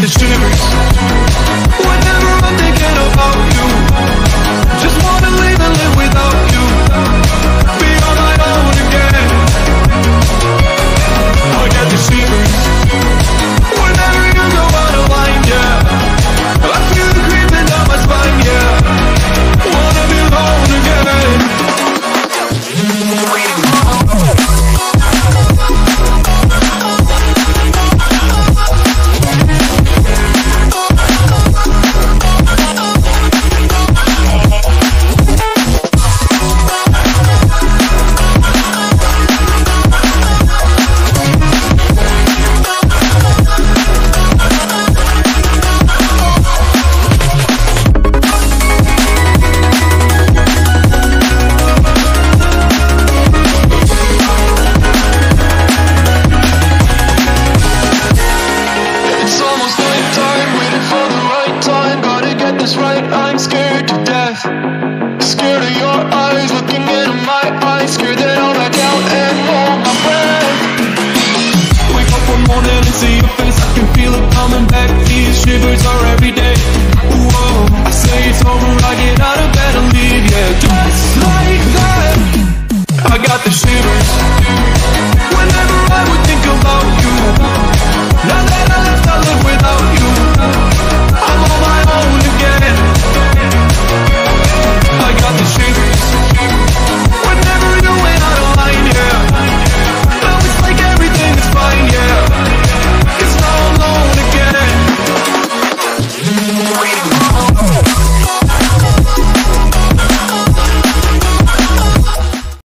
The dreamers Whenever I think thinking about you is right, I'm scared to death. Scared of your eyes looking into my eyes, scared that I'll back out and hold my breath.